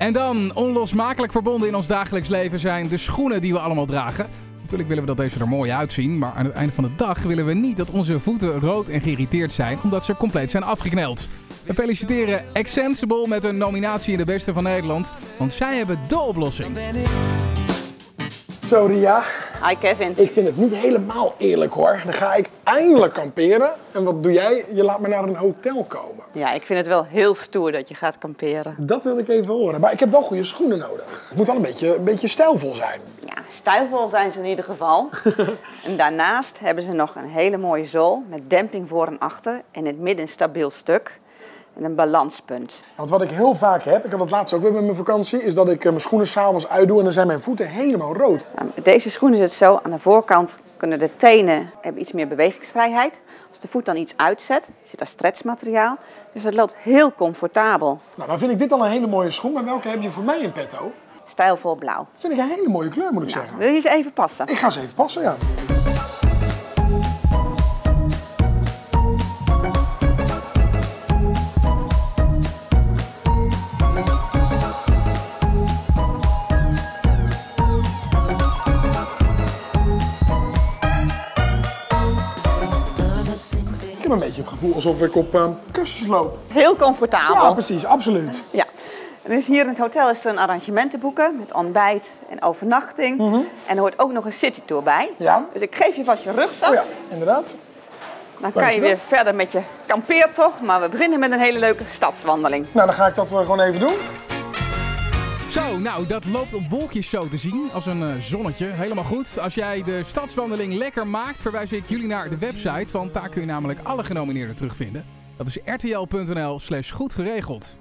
En dan, onlosmakelijk verbonden in ons dagelijks leven zijn de schoenen die we allemaal dragen. Natuurlijk willen we dat deze er mooi uitzien, maar aan het einde van de dag willen we niet dat onze voeten rood en geïrriteerd zijn omdat ze compleet zijn afgekneld. We feliciteren Extensible met een nominatie in de beste van Nederland, want zij hebben de oplossing. Zo Ria, Hi Kevin. ik vind het niet helemaal eerlijk hoor. Dan ga ik eindelijk kamperen. En wat doe jij? Je laat me naar een hotel komen. Ja, ik vind het wel heel stoer dat je gaat kamperen. Dat wil ik even horen. Maar ik heb wel goede schoenen nodig. Het moet wel een beetje, een beetje stijlvol zijn. Ja, stijlvol zijn ze in ieder geval. en daarnaast hebben ze nog een hele mooie zool met demping voor en achter. En in het midden een stabiel stuk. En een balanspunt. Want wat ik heel vaak heb, ik had het laatst ook weer met mijn vakantie, is dat ik eh, mijn schoenen s'avonds uitdoe en dan zijn mijn voeten helemaal rood. Nou, met deze schoen is het zo, aan de voorkant kunnen de tenen hebben iets meer bewegingsvrijheid. Als de voet dan iets uitzet, zit daar stretchmateriaal. Dus het loopt heel comfortabel. Nou, dan vind ik dit al een hele mooie schoen. Maar welke heb je voor mij in petto? Stijlvol blauw. Vind ik een hele mooie kleur, moet ik Nou, zeggen. wil je ze even passen? Ik ga ze even passen, ja. Een beetje het gevoel alsof ik op kussens loop. Het is heel comfortabel. Ja, precies, absoluut. Ja. Dus hier in het hotel is er een arrangement te boeken met ontbijt en overnachting. En er hoort ook nog een citytour bij. Mhm. Ja. Dus ik geef je vast je rugzak. Oh ja, inderdaad. Dan kan je weer verder met je kampeertocht. Maar we beginnen met een hele leuke stadswandeling. Nou, dan ga ik dat eh, gewoon even doen. Zo, nou, dat loopt op wolkjes zo te zien, als een eh, zonnetje. Helemaal goed. Als jij de stadswandeling lekker maakt, verwijs ik jullie naar de website, want daar kun je namelijk alle genomineerden terugvinden. Dat is rtl.nl slash goed geregeld.